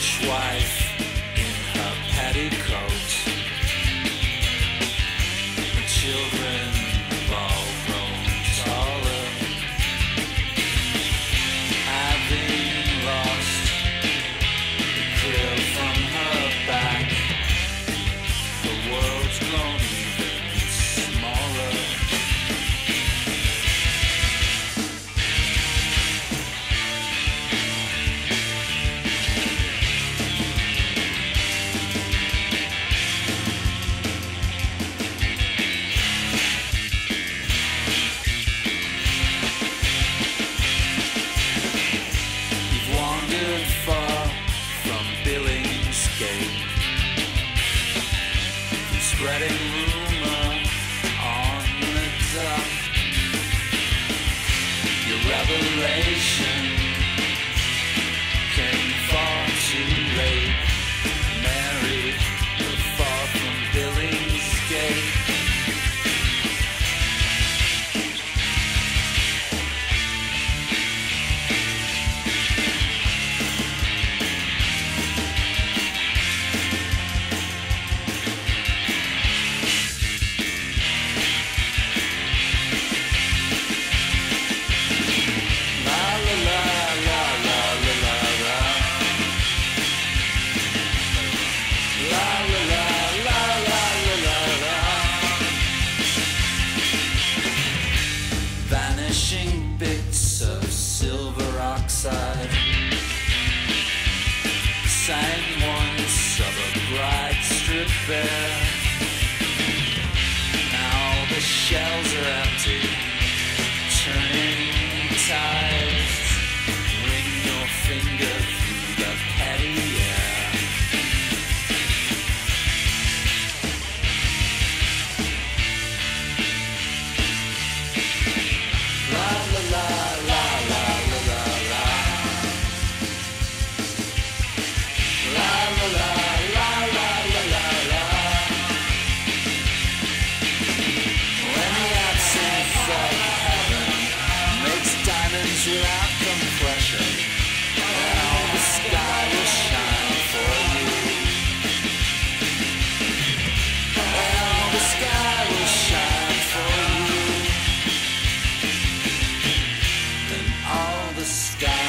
Wife in her petticoat. Spreading rumor on the. Your revelation Vanishing bits of silver oxide sang once of a bright strip bare. Now the shells are empty turning tide. without compression. The sky will shine for you. The sky will shine for you. And all the sky.